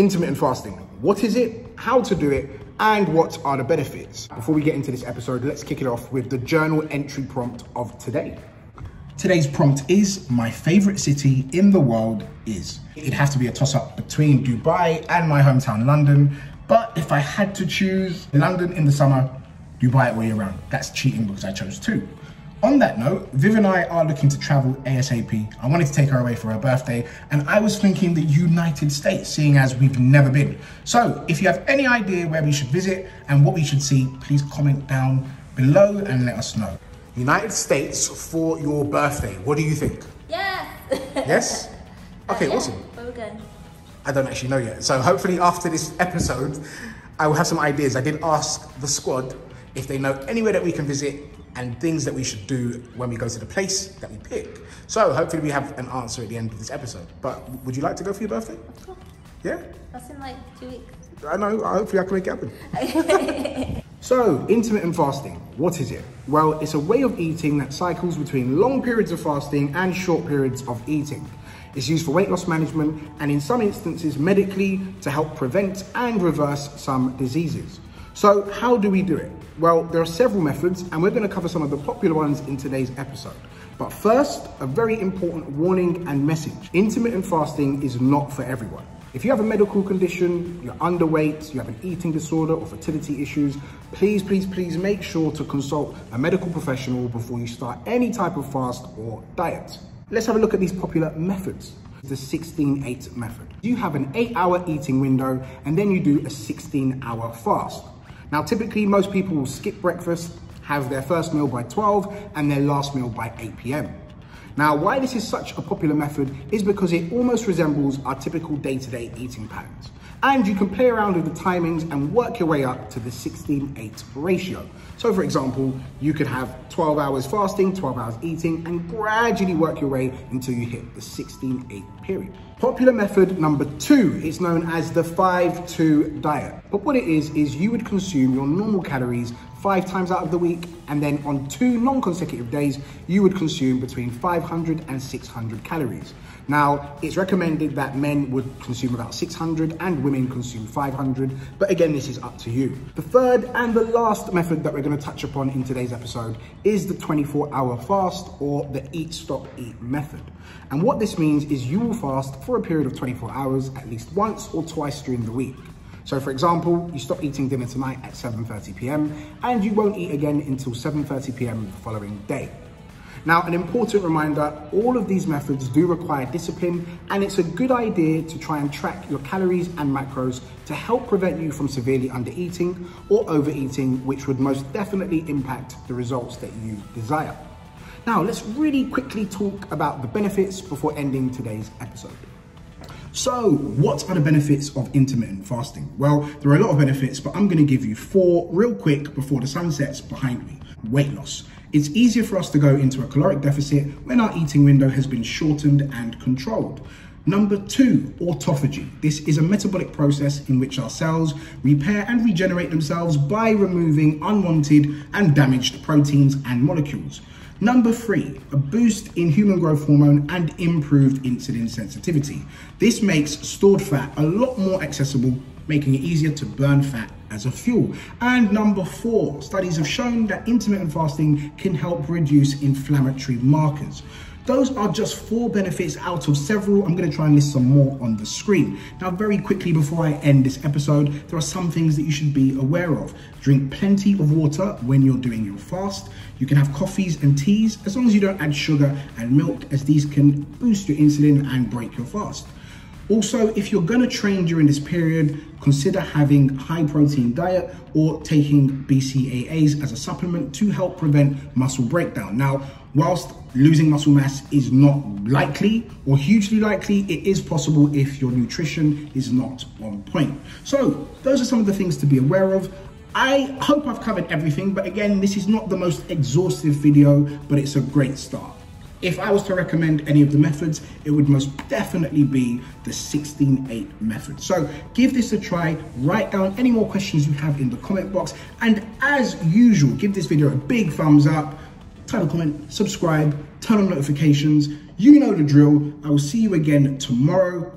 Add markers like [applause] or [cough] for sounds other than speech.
intermittent fasting. What is it? How to do it? And what are the benefits? Before we get into this episode, let's kick it off with the journal entry prompt of today. Today's prompt is my favorite city in the world is. It'd have to be a toss up between Dubai and my hometown, London. But if I had to choose London in the summer, Dubai all year round. That's cheating because I chose two. On that note, Viv and I are looking to travel ASAP. I wanted to take her away for her birthday, and I was thinking the United States, seeing as we've never been. So, if you have any idea where we should visit and what we should see, please comment down below and let us know. United States for your birthday. What do you think? Yes. Yes? [laughs] Okay, Uh, yeah, awesome. Where we going? I don't actually know yet. So hopefully after this episode, I will have some ideas. I did ask the squad if they know anywhere that we can visit and things that we should do when we go to the place that we pick. So hopefully we have an answer at the end of this episode. But would you like to go for your birthday? Yeah? That's in like two weeks. I know. Hopefully I can make it happen. [laughs] So, intermittent fasting, what is it? Well, it's a way of eating that cycles between long periods of fasting and short periods of eating. It's used for weight loss management and in some instances medically to help prevent and reverse some diseases. So how do we do it? Well, there are several methods and we're gonna cover some of the popular ones in today's episode. But first, a very important warning and message. Intermittent fasting is not for everyone. If you have a medical condition, you're underweight, you have an eating disorder or fertility issues, please, please, please make sure to consult a medical professional before you start any type of fast or diet. Let's have a look at these popular methods. The 16-8 method. You have an eight hour eating window and then you do a 16 hour fast. Now, typically most people will skip breakfast, have their first meal by 12 and their last meal by 8 p.m. Now, why this is such a popular method is because it almost resembles our typical day-to-day eating patterns. And you can play around with the timings and work your way up to the 16-8 ratio. So for example, you could have 12 hours fasting, 12 hours eating, and gradually work your way until you hit the 16-8 period. Popular method number two is known as the 5-2 diet. But what it is, is you would consume your normal calories five times out of the week, and then on two non-consecutive days, you would consume between 500 and 600 calories. Now, it's recommended that men would consume about 600 and women consume 500, but again, this is up to you. The third and the last method that we're gonna touch upon in today's episode is the 24 hour fast or the eat, stop, eat method. And what this means is you will fast for a period of 24 hours at least once or twice during the week. So for example, you stop eating dinner tonight at 7.30 p.m. and you won't eat again until 7.30 p.m. the following day. Now, an important reminder, all of these methods do require discipline and it's a good idea to try and track your calories and macros to help prevent you from severely undereating or overeating, which would most definitely impact the results that you desire. Now, let's really quickly talk about the benefits before ending today's episode. So, what are the benefits of intermittent fasting? Well, there are a lot of benefits, but I'm going to give you four real quick before the sun sets behind me. Weight loss. It's easier for us to go into a caloric deficit when our eating window has been shortened and controlled. Number two, autophagy. This is a metabolic process in which our cells repair and regenerate themselves by removing unwanted and damaged proteins and molecules. Number three, a boost in human growth hormone and improved insulin sensitivity. This makes stored fat a lot more accessible, making it easier to burn fat as a fuel. And number four, studies have shown that intermittent fasting can help reduce inflammatory markers. Those are just four benefits out of several. I'm gonna try and list some more on the screen. Now, very quickly before I end this episode, there are some things that you should be aware of. Drink plenty of water when you're doing your fast. You can have coffees and teas as long as you don't add sugar and milk as these can boost your insulin and break your fast. Also, if you're gonna train during this period, consider having high protein diet or taking BCAAs as a supplement to help prevent muscle breakdown. Now, whilst losing muscle mass is not likely or hugely likely, it is possible if your nutrition is not on point. So those are some of the things to be aware of. I hope I've covered everything, but again, this is not the most exhaustive video, but it's a great start. If I was to recommend any of the methods, it would most definitely be the 16-8 method. So give this a try, write down any more questions you have in the comment box, and as usual, give this video a big thumbs up, type a comment, subscribe, turn on notifications. You know the drill. I will see you again tomorrow.